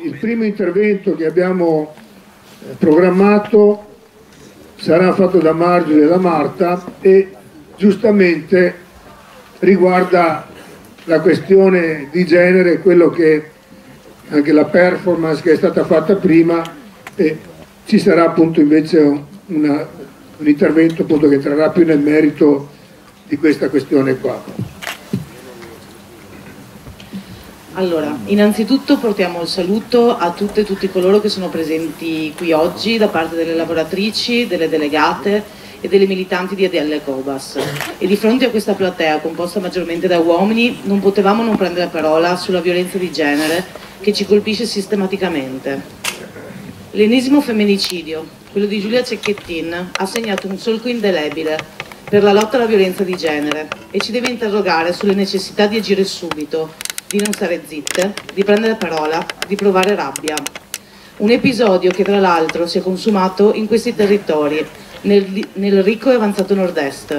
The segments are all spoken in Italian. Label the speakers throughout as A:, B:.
A: il primo intervento che abbiamo eh, programmato sarà fatto da Margine e da Marta e giustamente riguarda la questione di genere, quello che anche la performance che è stata fatta prima e ci sarà appunto invece una, un intervento appunto che trarrà più nel merito di questa questione qua.
B: Allora, innanzitutto portiamo il saluto a tutte e tutti coloro che sono presenti qui oggi da parte delle lavoratrici, delle delegate e delle militanti di ADL Cobas. E di fronte a questa platea composta maggiormente da uomini non potevamo non prendere la parola sulla violenza di genere che ci colpisce sistematicamente. L'ennesimo femminicidio, quello di Giulia Cecchettin, ha segnato un solco indelebile per la lotta alla violenza di genere e ci deve interrogare sulle necessità di agire subito di non stare zitte, di prendere parola, di provare rabbia. Un episodio che tra l'altro si è consumato in questi territori, nel, nel ricco e avanzato nord-est,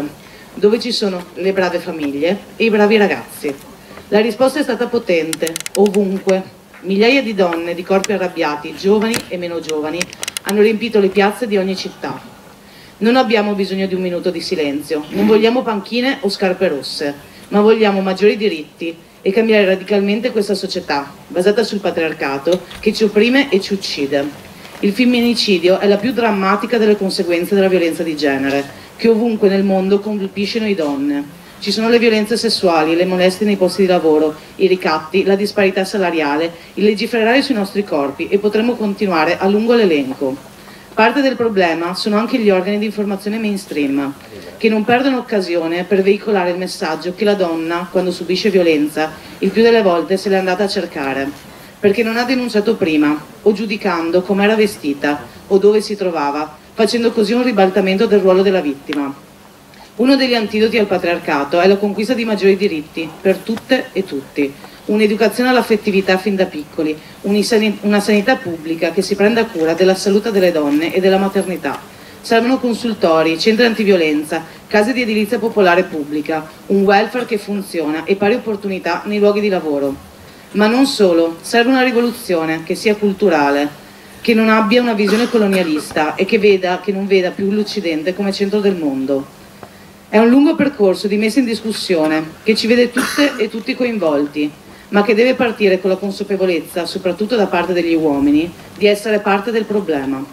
B: dove ci sono le brave famiglie e i bravi ragazzi. La risposta è stata potente, ovunque. Migliaia di donne di corpi arrabbiati, giovani e meno giovani, hanno riempito le piazze di ogni città. Non abbiamo bisogno di un minuto di silenzio, non vogliamo panchine o scarpe rosse, ma vogliamo maggiori diritti, e cambiare radicalmente questa società, basata sul patriarcato, che ci opprime e ci uccide. Il femminicidio è la più drammatica delle conseguenze della violenza di genere, che ovunque nel mondo colpisce noi donne. Ci sono le violenze sessuali, le molestie nei posti di lavoro, i ricatti, la disparità salariale, il legiferare sui nostri corpi e potremmo continuare a lungo l'elenco. Parte del problema sono anche gli organi di informazione mainstream, che non perdono occasione per veicolare il messaggio che la donna, quando subisce violenza, il più delle volte se l'è andata a cercare, perché non ha denunciato prima, o giudicando come era vestita o dove si trovava, facendo così un ribaltamento del ruolo della vittima. Uno degli antidoti al patriarcato è la conquista di maggiori diritti per tutte e tutti, un'educazione all'affettività fin da piccoli, una sanità pubblica che si prenda cura della salute delle donne e della maternità. Servono consultori, centri antiviolenza, case di edilizia popolare pubblica, un welfare che funziona e pari opportunità nei luoghi di lavoro. Ma non solo, serve una rivoluzione che sia culturale, che non abbia una visione colonialista e che, veda, che non veda più l'Occidente come centro del mondo. È un lungo percorso di messa in discussione che ci vede tutte e tutti coinvolti, ma che deve partire con la consapevolezza, soprattutto da parte degli uomini, di essere parte del problema.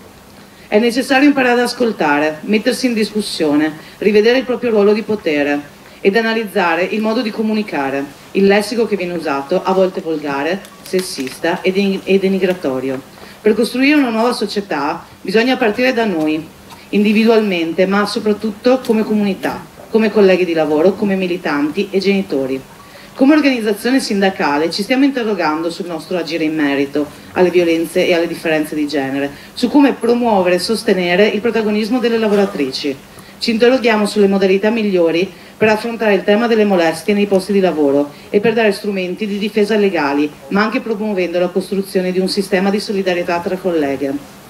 B: È necessario imparare ad ascoltare, mettersi in discussione, rivedere il proprio ruolo di potere ed analizzare il modo di comunicare, il lessico che viene usato, a volte volgare, sessista ed denigratorio. Per costruire una nuova società bisogna partire da noi, individualmente, ma soprattutto come comunità, come colleghi di lavoro, come militanti e genitori. Come organizzazione sindacale ci stiamo interrogando sul nostro agire in merito alle violenze e alle differenze di genere, su come promuovere e sostenere il protagonismo delle lavoratrici. Ci interroghiamo sulle modalità migliori per affrontare il tema delle molestie nei posti di lavoro e per dare strumenti di difesa legali, ma anche promuovendo la costruzione di un sistema di solidarietà tra colleghe.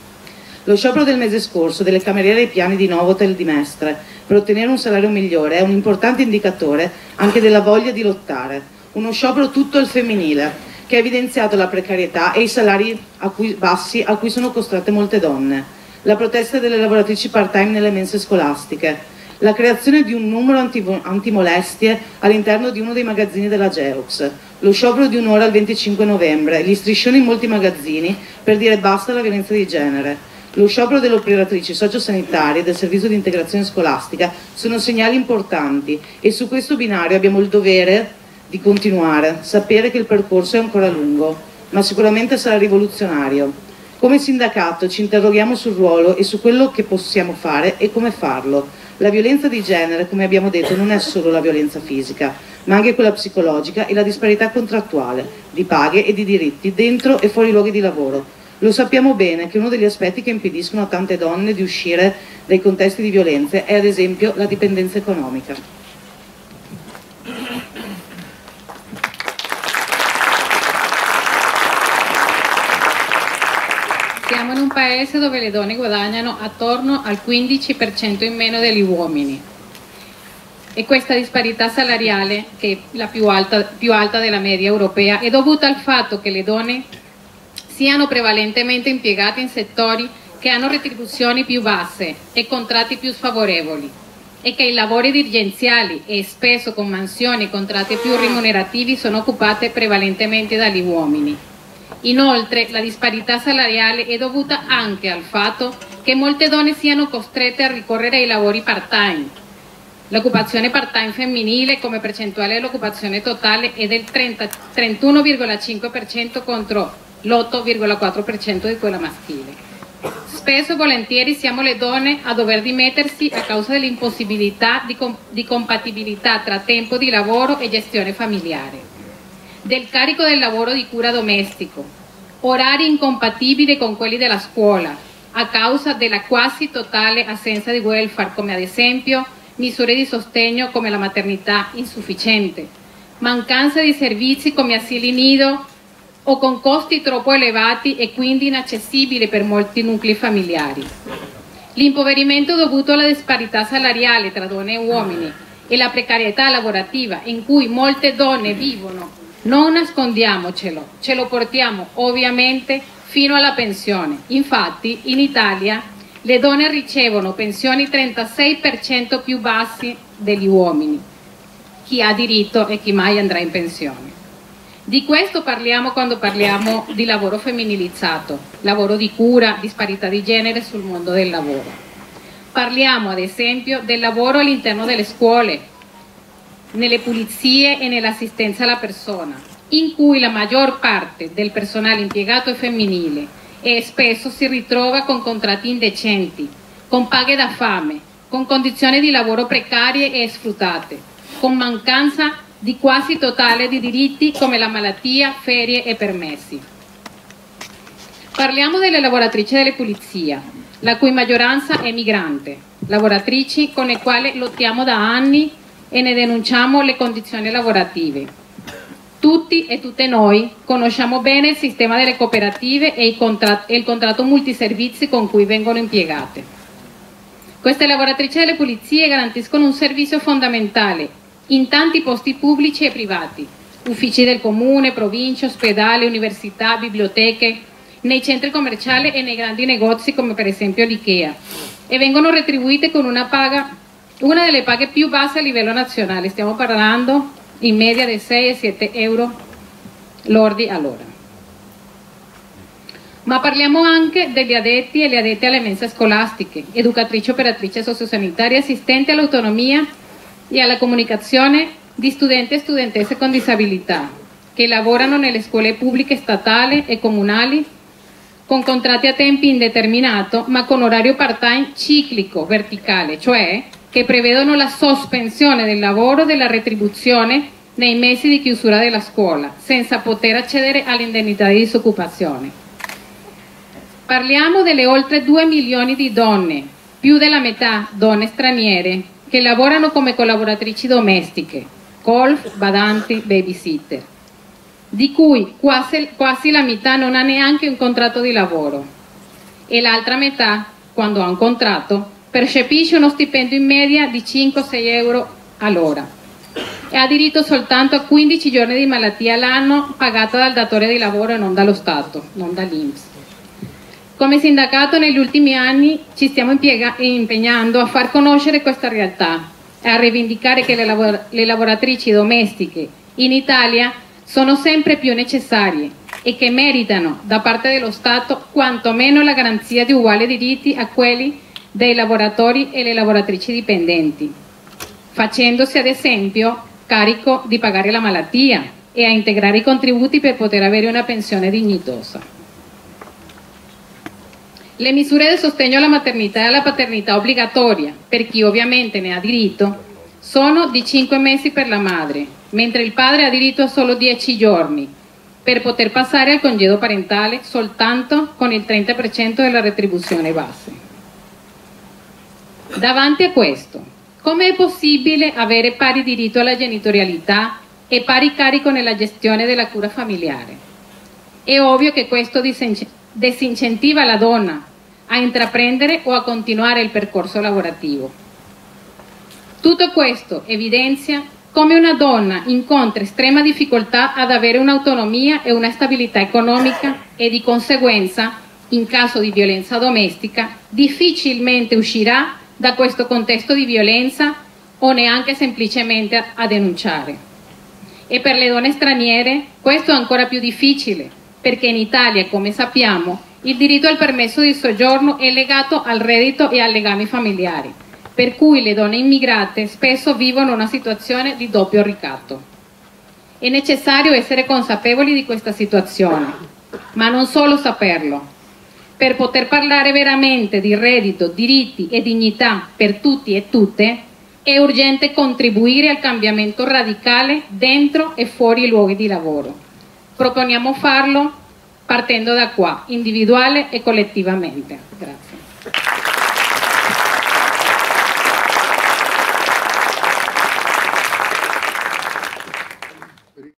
B: Lo sciopero del mese scorso delle cameriere ai piani di Novotel di Mestre. Per ottenere un salario migliore è un importante indicatore anche della voglia di lottare. Uno sciopero tutto al femminile che ha evidenziato la precarietà e i salari a cui, bassi a cui sono costrette molte donne. La protesta delle lavoratrici part-time nelle mense scolastiche, la creazione di un numero antimolestie all'interno di uno dei magazzini della Geox, lo sciopero di un'ora il 25 novembre, gli striscioni in molti magazzini per dire basta alla violenza di genere, lo sciopero delle operatrici sociosanitarie del servizio di integrazione scolastica sono segnali importanti e su questo binario abbiamo il dovere di continuare, sapere che il percorso è ancora lungo, ma sicuramente sarà rivoluzionario. Come sindacato ci interroghiamo sul ruolo e su quello che possiamo fare e come farlo. La violenza di genere, come abbiamo detto, non è solo la violenza fisica, ma anche quella psicologica e la disparità contrattuale, di paghe e di diritti dentro e fuori luoghi di lavoro lo sappiamo bene che uno degli aspetti che impediscono a tante donne di uscire dai contesti di violenza è ad esempio la dipendenza economica.
C: Siamo in un paese dove le donne guadagnano attorno al 15% in meno degli uomini e questa disparità salariale, che è la più alta, più alta della media europea, è dovuta al fatto che le donne siano prevalentemente impiegati in settori che hanno retribuzioni più basse e contratti più sfavorevoli e che i lavori dirigenziali e spesso con mansioni e contratti più remunerativi sono occupate prevalentemente dagli uomini. Inoltre la disparità salariale è dovuta anche al fatto che molte donne siano costrette a ricorrere ai lavori part-time. L'occupazione part-time femminile come percentuale dell'occupazione totale è del 31,5% contro l'8,4% di quella maschile. Spesso e volentieri siamo le donne a dover dimettersi a causa dell'impossibilità di, com di compatibilità tra tempo di lavoro e gestione familiare del carico del lavoro di cura domestico, orari incompatibili con quelli della scuola, a causa della quasi totale assenza di welfare, come ad esempio misure di sostegno come la maternità insufficiente, mancanza di servizi come asili nido o con costi troppo elevati e quindi inaccessibili per molti nuclei familiari. L'impoverimento dovuto alla disparità salariale tra donne e uomini e la precarietà lavorativa in cui molte donne vivono non nascondiamocelo, ce lo portiamo ovviamente fino alla pensione. Infatti in Italia le donne ricevono pensioni 36% più bassi degli uomini, chi ha diritto e chi mai andrà in pensione. Di questo parliamo quando parliamo di lavoro femminilizzato, lavoro di cura, disparità di genere sul mondo del lavoro. Parliamo ad esempio del lavoro all'interno delle scuole, nelle pulizie e nell'assistenza alla persona, in cui la maggior parte del personale impiegato è femminile e spesso si ritrova con contratti indecenti, con paghe da fame, con condizioni di lavoro precarie e sfruttate, con mancanza di quasi totale di diritti come la malattia, ferie e permessi. Parliamo delle lavoratrici delle pulizie, la cui maggioranza è migrante, lavoratrici con le quali lottiamo da anni e ne denunciamo le condizioni lavorative. Tutti e tutte noi conosciamo bene il sistema delle cooperative e il, contratto, multiservizi con cui vengono impiegate. Queste lavoratrici delle pulizie garantiscono un servizio fondamentale in tanti posti pubblici e privati, uffici del comune, province, ospedali, università, biblioteche, nei centri commerciali e nei grandi negozi come per esempio l'IKEA e vengono retribuite con una paga una delle paghe più basse a livello nazionale, stiamo parlando in media di 6 e 7 euro lordi all'ora. Ma parliamo anche degli addetti e le addette alle mense scolastiche, educatrici, operatrici sociosanitarie, assistenti all'autonomia e alla comunicazione di studenti e studentesse con disabilità, che lavorano nelle scuole pubbliche statali e comunali con contratti a tempo indeterminato ma con orario part-time ciclico verticale, cioè che prevedono la sospensione del lavoro e della retribuzione nei mesi di chiusura della scuola, senza poter accedere all'indennità di disoccupazione. Parliamo delle oltre 2 milioni di donne, più della metà donne straniere, che lavorano come collaboratrici domestiche, golf, badanti, babysitter, di cui quasi, quasi la metà non ha neanche un contratto di lavoro e l'altra metà, quando ha un contratto, percepisce uno stipendio in media di 5-6 euro all'ora e ha diritto soltanto a 15 giorni di malattia all'anno pagata dal datore di lavoro e non dallo Stato, non dall'Inps. Come sindacato negli ultimi anni ci stiamo impegnando a far conoscere questa realtà e a rivendicare che le, lavor le lavoratrici domestiche in Italia sono sempre più necessarie e che meritano da parte dello Stato quantomeno la garanzia di uguali diritti a quelli dei lavoratori e le lavoratrici dipendenti, facendosi ad esempio carico di pagare la malattia e a integrare i contributi per poter avere una pensione dignitosa. Le misure di sostegno alla maternità e alla paternità obbligatoria, per chi ovviamente ne ha diritto, sono di 5 mesi per la madre, mentre il padre ha diritto a solo 10 giorni, per poter passare al congedo parentale soltanto con il 30% della retribuzione base. Davanti a questo, come è possibile avere pari diritto alla genitorialità e pari carico nella gestione della cura familiare? È ovvio che questo disincentiva la donna a intraprendere o a continuare il percorso lavorativo. Tutto questo evidenzia come una donna incontra estrema difficoltà ad avere un'autonomia e una stabilità economica e di conseguenza, in caso di violenza domestica, difficilmente uscirà da questo contesto di violenza o neanche semplicemente a denunciare. E per le donne straniere questo è ancora più difficile, perché in Italia, come sappiamo, il diritto al permesso di soggiorno è legato al reddito e ai legami familiari per cui le donne immigrate spesso vivono una situazione di doppio ricatto. È necessario essere consapevoli di questa situazione, ma non solo saperlo. Per poter parlare veramente di reddito, diritti e dignità per tutti e tutte, è urgente contribuire al cambiamento radicale dentro e fuori i luoghi di lavoro. Proponiamo farlo partendo da qua, individuale e collettivamente. Grazie.